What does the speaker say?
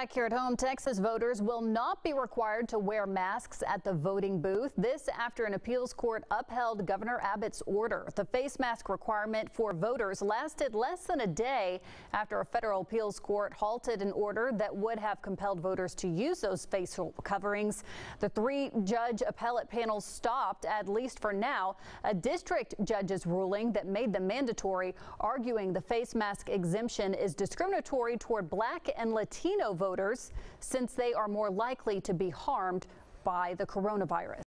Back here at home, Texas voters will not be required to wear masks at the voting booth. This after an appeals court upheld Governor Abbott's order. The face mask requirement for voters lasted less than a day after a federal appeals court halted an order that would have compelled voters to use those facial coverings. The three judge appellate panel stopped, at least for now, a district judge's ruling that made them mandatory, arguing the face mask exemption is discriminatory toward black and Latino voters since they are more likely to be harmed by the coronavirus.